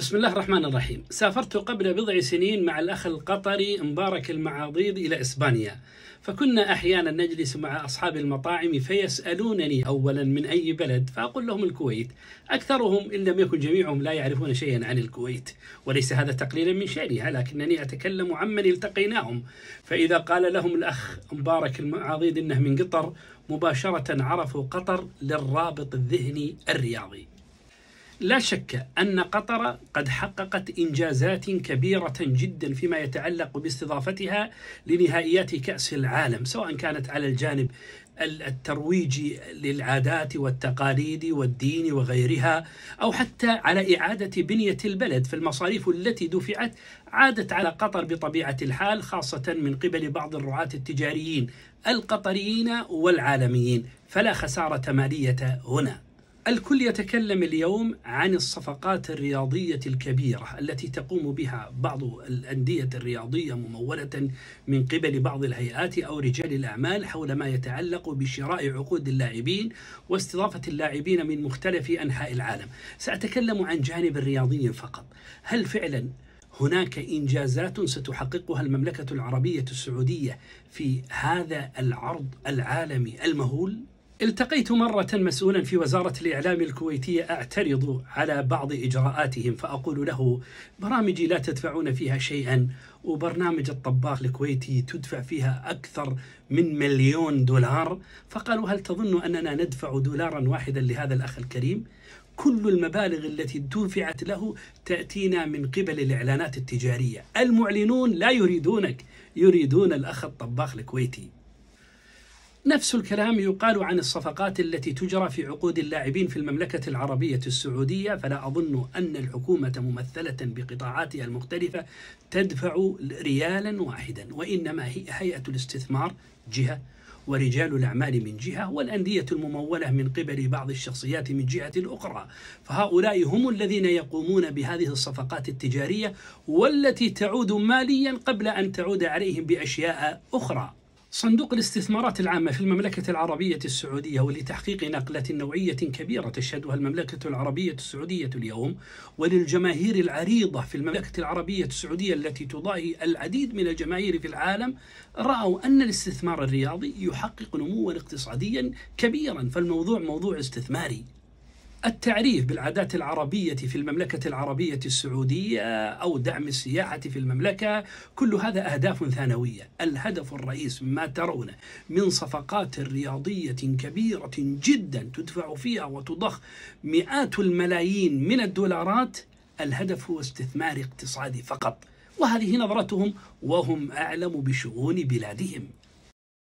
بسم الله الرحمن الرحيم. سافرت قبل بضع سنين مع الأخ القطري مبارك المعاضيض إلى إسبانيا. فكنا أحيانا نجلس مع أصحاب المطاعم فيسألونني أولا من أي بلد فأقول لهم الكويت. أكثرهم إن لم يكن جميعهم لا يعرفون شيئا عن الكويت. وليس هذا تقليلا من شأنها لكنني أتكلم عمن التقيناهم. فإذا قال لهم الأخ مبارك المعاضيض إنه من قطر مباشرة عرفوا قطر للرابط الذهني الرياضي. لا شك أن قطر قد حققت إنجازات كبيرة جدا فيما يتعلق باستضافتها لنهائيات كأس العالم سواء كانت على الجانب الترويجي للعادات والتقاليد والدين وغيرها أو حتى على إعادة بنية البلد. فالمصاريف التي دفعت عادت على قطر بطبيعة الحال خاصة من قبل بعض الرعاة التجاريين القطريين والعالميين. فلا خسارة مالية هنا. الكل يتكلم اليوم عن الصفقات الرياضية الكبيرة التي تقوم بها بعض الأندية الرياضية ممولة من قبل بعض الهيئات أو رجال الأعمال حول ما يتعلق بشراء عقود اللاعبين واستضافة اللاعبين من مختلف أنحاء العالم. سأتكلم عن جانب رياضي فقط. هل فعلا هناك إنجازات ستحققها المملكة العربية السعودية في هذا العرض العالمي المهول التقيت مرة مسؤولا في وزارة الإعلام الكويتية أعترض على بعض إجراءاتهم فأقول له برامجي لا تدفعون فيها شيئا وبرنامج الطباخ الكويتي تدفع فيها أكثر من مليون دولار. فقالوا هل تظن أننا ندفع دولارا واحدا لهذا الأخ الكريم؟ كل المبالغ التي دفعت له تأتينا من قبل الإعلانات التجارية. المعلنون لا يريدونك يريدون الأخ الطباخ الكويتي. نفس الكلام يقال عن الصفقات التي تجرى في عقود اللاعبين في المملكة العربية السعودية فلا أظن أن الحكومة ممثلة بقطاعاتها المختلفة تدفع ريالا واحدا وإنما هي هيئة الاستثمار جهة ورجال الأعمال من جهة والأندية الممولة من قبل بعض الشخصيات من جهة أخرى. فهؤلاء هم الذين يقومون بهذه الصفقات التجارية والتي تعود ماليا قبل أن تعود عليهم بأشياء أخرى. صندوق الاستثمارات العامة في المملكة العربية السعودية ولتحقيق نقلة نوعية كبيرة تشهدها المملكة العربية السعودية اليوم وللجماهير العريضة في المملكة العربية السعودية التي تضاهي العديد من الجماهير في العالم رأوا أن الاستثمار الرياضي يحقق نموا اقتصاديا كبيرا فالموضوع موضوع استثماري. التعريف بالعادات العربية في المملكة العربية السعودية أو دعم السياحة في المملكة كل هذا أهداف ثانوية. الهدف الرئيس ما ترونه من صفقات رياضية كبيرة جدا تدفع فيها وتضخ مئات الملايين من الدولارات. الهدف هو استثمار اقتصادي فقط. وهذه نظرتهم وهم أعلم بشؤون بلادهم.